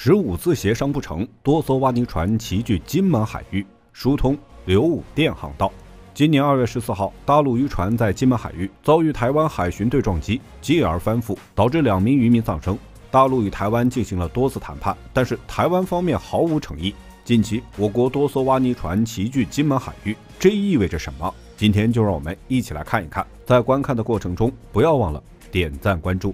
十五次协商不成，多艘挖泥船齐聚金门海域，疏通刘武电航道。今年二月十四号，大陆渔船在金门海域遭遇台湾海巡队撞击，继而翻覆，导致两名渔民丧生。大陆与台湾进行了多次谈判，但是台湾方面毫无诚意。近期，我国多艘挖泥船齐聚金门海域，这意味着什么？今天就让我们一起来看一看。在观看的过程中，不要忘了点赞关注。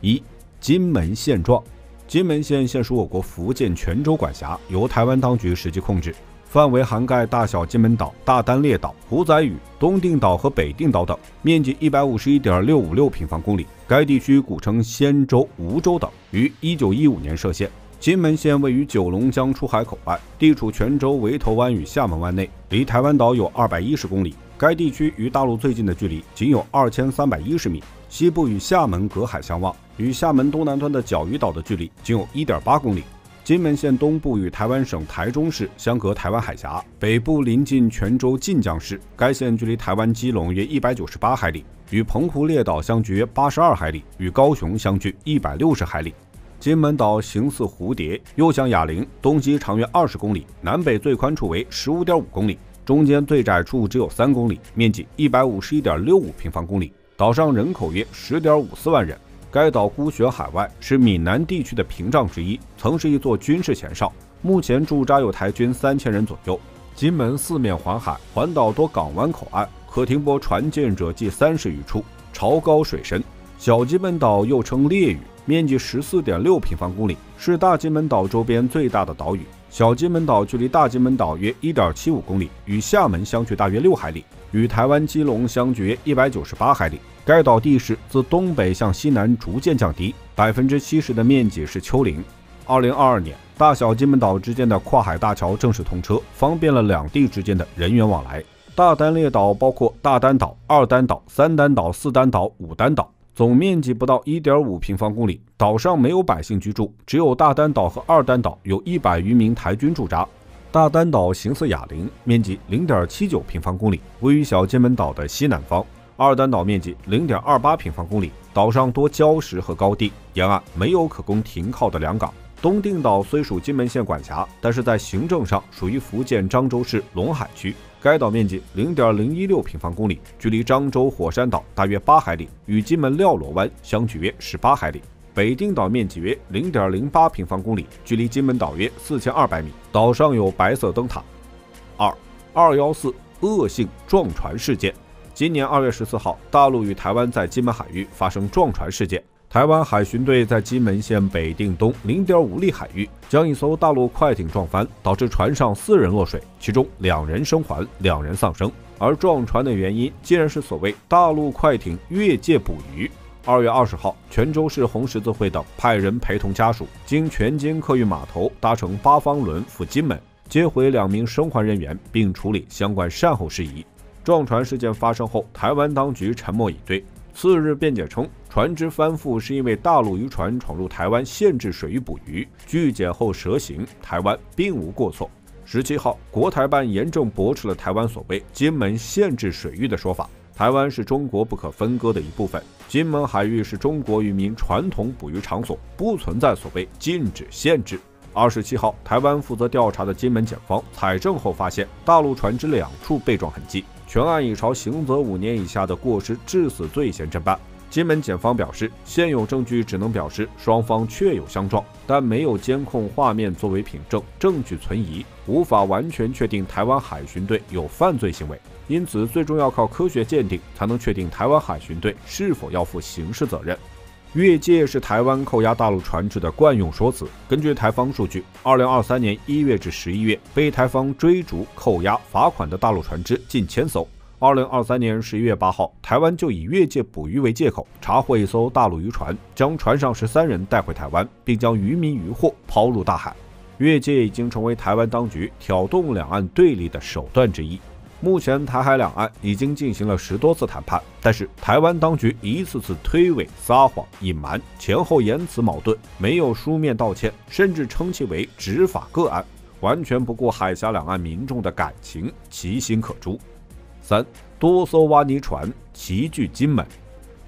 一、金门现状。金门县现属我国福建泉州管辖，由台湾当局实际控制，范围涵盖大小金门岛、大单列岛、虎仔屿、东定岛和北定岛等，面积一百五十一点六五六平方公里。该地区古称仙洲、梧州等，于一九一五年设县。金门县位于九龙江出海口岸，地处泉州围头湾与厦门湾内，离台湾岛有二百一十公里。该地区与大陆最近的距离仅有二千三百一十米，西部与厦门隔海相望。与厦门东南端的角屿岛的距离仅有一点八公里。金门县东部与台湾省台中市相隔台湾海峡，北部临近泉州晋江市。该县距离台湾基隆约一百九十八海里，与澎湖列岛相距约八十二海里，与高雄相距一百六十海里。金门岛形似蝴蝶，又像哑铃，东西长约二十公里，南北最宽处为十五点五公里，中间最窄处只有三公里，面积一百五十一点六五平方公里。岛上人口约十点五四万人。该岛孤悬海外，是闽南地区的屏障之一，曾是一座军事前哨。目前驻扎有台军三千人左右。金门四面环海，环岛多港湾口岸，可停泊船舰者计三十余处，潮高水深。小金门岛又称烈屿，面积十四点六平方公里，是大金门岛周边最大的岛屿。小金门岛距离大金门岛约一点七五公里，与厦门相距大约六海里，与台湾基隆相距约一百九十八海里。该岛地势自东北向西南逐渐降低，百分之七十的面积是丘陵。二零二二年，大小金门岛之间的跨海大桥正式通车，方便了两地之间的人员往来。大单列岛包括大单岛、二单岛、三单岛、四单岛、五单岛，总面积不到一点五平方公里。岛上没有百姓居住，只有大丹岛和二丹岛有一百余名台军驻扎。大丹岛形似哑铃，面积零点七九平方公里，位于小金门岛的西南方。二丹岛面积零点二八平方公里，岛上多礁石和高地，沿岸没有可供停靠的良港。东定岛虽属金门县管辖，但是在行政上属于福建漳州市龙海区。该岛面积零点零一六平方公里，距离漳州火山岛大约八海里，与金门廖罗湾相距约十八海里。北定岛面积约零点零八平方公里，距离金门岛约四千二百米，岛上有白色灯塔。二二幺四恶性撞船事件。今年二月十四号，大陆与台湾在金门海域发生撞船事件。台湾海巡队在金门县北定东零点五里海域将一艘大陆快艇撞翻，导致船上四人落水，其中两人生还，两人丧生。而撞船的原因竟然是所谓大陆快艇越界捕鱼。二月二十号，泉州市红十字会等派人陪同家属，经泉津客运码头搭乘八方轮赴金门，接回两名生还人员，并处理相关善后事宜。撞船事件发生后，台湾当局沉默以对。次日辩解称，船只翻覆是因为大陆渔船闯入台湾限制水域捕鱼，拒检后蛇行，台湾并无过错。十七号，国台办严正驳斥了台湾所谓“金门限制水域”的说法。台湾是中国不可分割的一部分，金门海域是中国渔民传统捕鱼场所，不存在所谓禁止限制。二十七号，台湾负责调查的金门检方采证后发现，大陆船只两处被撞痕迹。全案已朝刑责五年以下的过失致死罪嫌侦办。金门检方表示，现有证据只能表示双方确有相撞，但没有监控画面作为凭证，证据存疑，无法完全确定台湾海巡队有犯罪行为。因此，最终要靠科学鉴定才能确定台湾海巡队是否要负刑事责任。越界是台湾扣押大陆船只的惯用说辞。根据台方数据，二零二三年一月至十一月，被台方追逐、扣押、罚款的大陆船只近千艘。二零二三年十一月八号，台湾就以越界捕鱼为借口，查获一艘大陆渔船，将船上十三人带回台湾，并将渔民渔获抛入大海。越界已经成为台湾当局挑动两岸对立的手段之一。目前，台海两岸已经进行了十多次谈判，但是台湾当局一次次推诿、撒谎、隐瞒，前后言辞矛盾，没有书面道歉，甚至称其为执法个案，完全不顾海峡两岸民众的感情，其心可诛。三多艘挖泥船齐聚金门，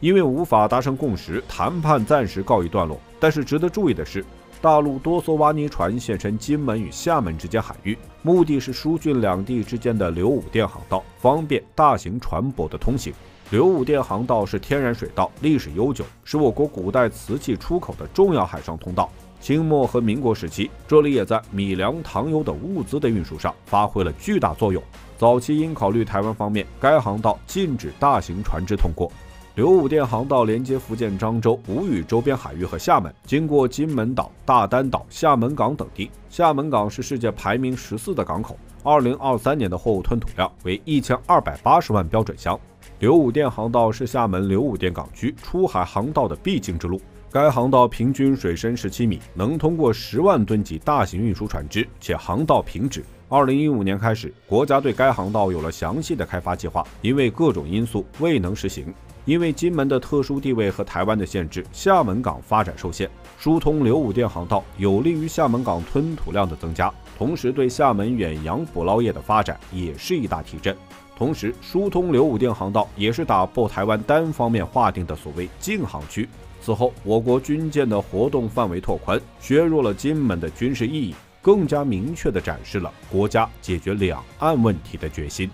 因为无法达成共识，谈判暂时告一段落。但是值得注意的是。大陆多艘挖泥船现身金门与厦门之间海域，目的是疏浚两地之间的流武殿航道，方便大型船舶的通行。流武殿航道是天然水道，历史悠久，是我国古代瓷器出口的重要海上通道。清末和民国时期，这里也在米粮、糖油等物资的运输上发挥了巨大作用。早期因考虑台湾方面，该航道禁止大型船只通过。刘武店航道连接福建漳州、吴屿周边海域和厦门，经过金门岛、大丹岛、厦门港等地。厦门港是世界排名十四的港口，二零二三年的货物吞吐量为一千二百八十万标准箱。刘武店航道是厦门刘武店港区出海航道的必经之路。该航道平均水深十七米，能通过十万吨级大型运输船只，且航道平直。二零一五年开始，国家对该航道有了详细的开发计划，因为各种因素未能实行。因为金门的特殊地位和台湾的限制，厦门港发展受限。疏通流武电航道有利于厦门港吞吐量的增加，同时对厦门远洋捕捞业的发展也是一大提振。同时，疏通流武电航道也是打破台湾单方面划定的所谓禁航区。此后，我国军舰的活动范围拓宽，削弱了金门的军事意义，更加明确地展示了国家解决两岸问题的决心。